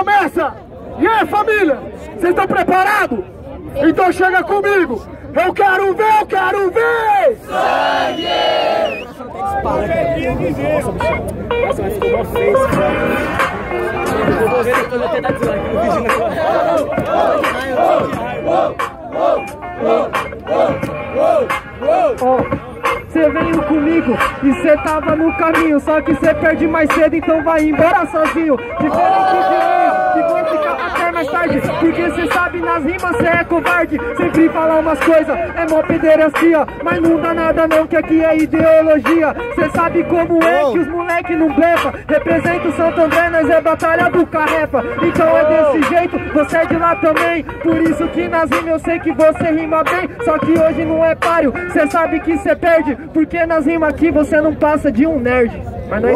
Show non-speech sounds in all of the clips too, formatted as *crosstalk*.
começa! E aí, família? Vocês estão preparados? Então chega comigo! Eu quero ver, eu quero ver! Sangue! Você veio comigo e você tava no caminho Só que você perde mais cedo, então vai embora sozinho Diferente de mim, que vou ficar até mais tarde Porque cê sabe nas rimas cê é covarde Sempre falar umas coisas, é mó pederastia Mas não dá nada não, que aqui é ideologia. Cê sabe como é que os moleque não blefa Representa o Santo André, nós é batalha do carrefa. Então é desse jeito, você é de lá também Por isso que nas rimas eu sei que você rima bem Só que hoje não é páreo, cê sabe que cê perde Porque nas rimas aqui você não passa de um nerd. Mas nós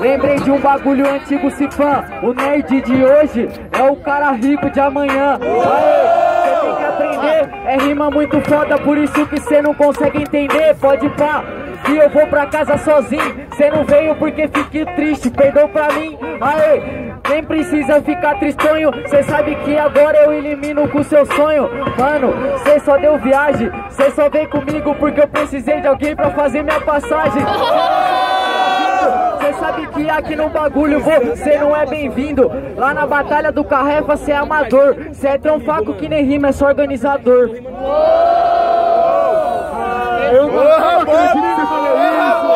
Lembrei de um bagulho antigo, Cifã. O nerd de hoje é o cara rico de amanhã. Aê, tem que aprender. É rima muito foda, por isso que cê não consegue entender. Pode pá, e eu vou pra casa sozinho. Cê não veio porque fiquei triste, perdoa pra mim. Aê, nem precisa ficar tristonho, cê sabe que agora eu elimino com seu sonho. Mano, cê só deu viagem, cê só veio comigo porque eu precisei de alguém pra fazer minha passagem Cê sabe que aqui no bagulho você não é bem-vindo. Lá na batalha do Carrefa cê é amador. Cê é tão faco que nem rima, é só organizador. Eu não acredito que você falou isso.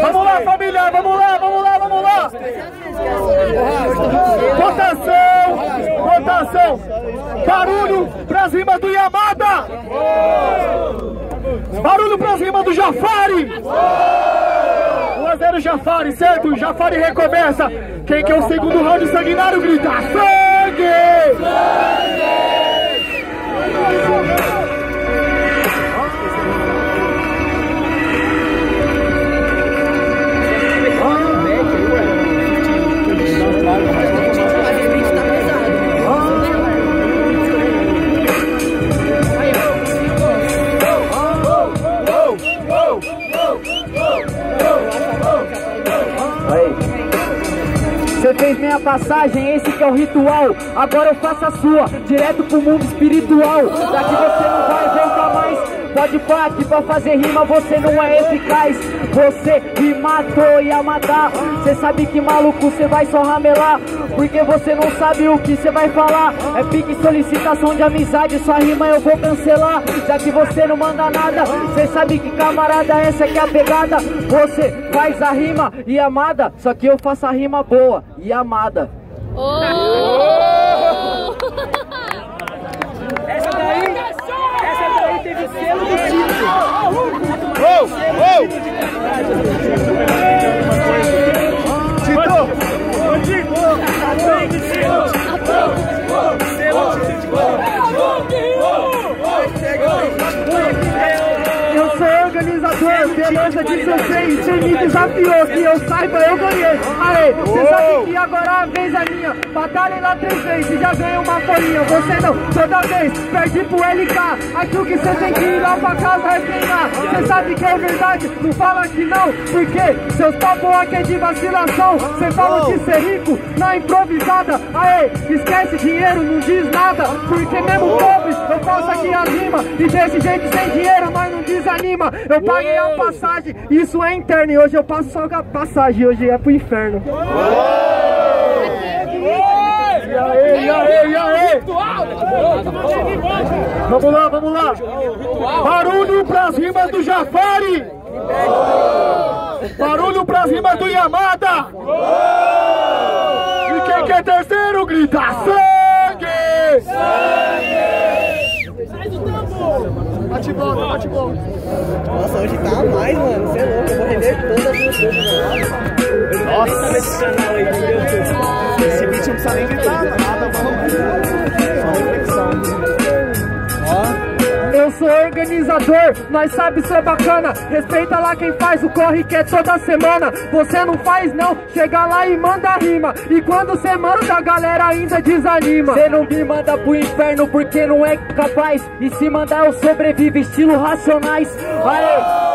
Vamos lá, família, vamos lá, vamos lá, vamos lá. Votação, votação. Barulho para rimas do Yamada. Barulho para rimas do Jafari. 1 a 0 Jafari, certo? Jafari recomeça. Quem que é o segundo round sanguinário grita sangue! Sangue! Você fez minha passagem, esse que é o ritual. Agora eu faço a sua, direto pro mundo espiritual. Daqui você não vai Pode pá, que pra fazer rima você não é eficaz. Você me matou, ia matar. Cê sabe que maluco cê vai só ramelar. Porque você não sabe o que cê vai falar. É pique solicitação de amizade Sua rima eu vou cancelar. Já que você não manda nada Cê sabe que camarada essa que é a pegada. Você faz a rima e amada. Só que eu faço a rima boa e amada. Oh! *laughs* selo do Tito. Oh, oh. Tito! Tito! Eu sou organizador, beleza 16, você me desafiou, que eu saiba eu ganhei. Aê, você sabe que agora a vez é minha, batalha lá três vezes já ganhei uma folhinha. Você não, toda vez, perde pro LK, aqui o que você tem que ir lá pra casa é treinar. Você sabe que é verdade, não fala que não, porque seus papos aqui é de vacilação. Você fala de ser rico na improvisada, aê, esquece dinheiro, não diz nada, porque mesmo pobre eu faço aqui a rima e desse jeito sem dinheiro nós não desanima. Eu paguei a passagem, isso é interno. E hoje eu passo só a passagem, hoje é pro inferno. E aí, e aí, e aí? Vamos lá, vamos lá. Barulho pras rimas do Jafari. Barulho pras rimas do Yamada. E quem quer terceiro grita sangue! Sangue! Sai do tambor! Bate bola, bate bola. Nossa, hoje tá mais, mano. Você é louco, eu vou render todas as YouTube, Nossa! nesse canal aí, entendeu? Esse vídeo não precisa nem gritar nada, mano. Só reflexão. Ó. Eu sou organizador, nós sabe ser bacana. Respeita lá quem faz o corre que é toda semana. Você não faz não, chega lá e manda rima. E quando você manda, a galera ainda desanima. Você não me manda pro inferno porque não é capaz. E se mandar eu sobrevivo, estilo racionais. Aê!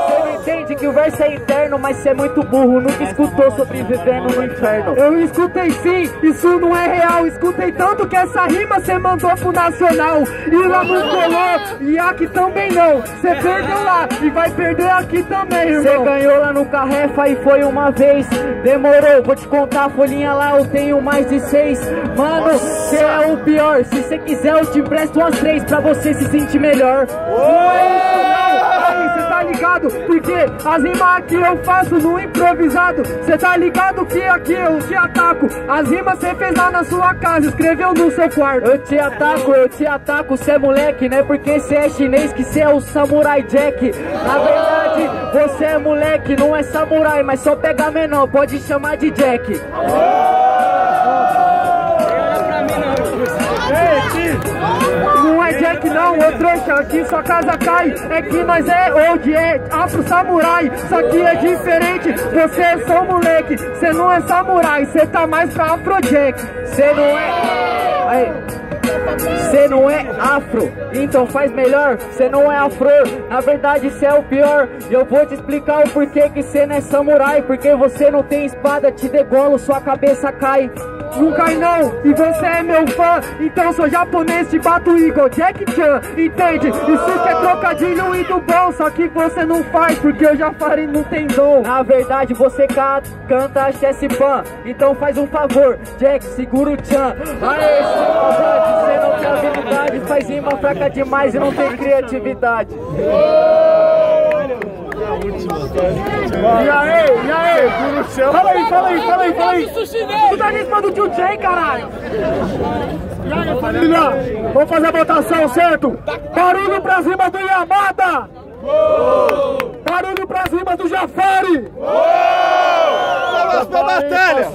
Que o verso é interno, mas você é muito burro. Nunca escutou sobrevivendo no inferno. Eu escutei sim, isso não é real. Escutei tanto que essa rima cê mandou pro Nacional. E lá não colou, e aqui também não. Cê perdeu lá e vai perder aqui também, irmão. Você ganhou lá no Carrefa e foi uma vez. Demorou, vou te contar a folhinha lá, eu tenho mais de seis. Mano, você é o pior. Se você quiser, eu te empresto umas três pra você se sentir melhor. Não ligado? Porque as rimas aqui eu faço no improvisado. Cê tá ligado que aqui eu te ataco. As rimas cê fez lá na sua casa, escreveu no seu quarto. Eu te ataco, eu te ataco, cê é moleque, né? Porque cê é chinês que cê é o Samurai Jack. Na verdade, você é moleque, não é samurai, mas só pega menor, pode chamar de Jack. É Jack não, ô trouxa, aqui sua casa cai É que nós é old, é afro samurai Isso aqui é diferente, você é só moleque Cê não é samurai, cê tá mais pra afrojack Cê não é. Aí. Cê não é afro, então faz melhor. Cê não é afro, na verdade cê é o pior. E eu vou te explicar o porquê que cê não é samurai. Porque você não tem espada, te degolo, sua cabeça cai. Não cai não, e você é meu fã Então sou japonês, te bato igual Jack Chan Entende? Isso que é trocadilho e do bom Só que você não faz, porque eu já falei não tem dom Na verdade você ca canta Chess Pan. Então faz um favor, Jack, segura o Chan. Aê, seu você não tem habilidade, faz rima fraca demais e não tem criatividade última. E aí, e aí? Tudo céu. Fala aí, fala aí, fala aí, fala aí. Tu tá em cima do Tio Jay, caralho. Família? Vamos fazer a votação, certo? Barulho pra cima do Yamada! Barulho pra cima do Jafari! Vamos pra batalha!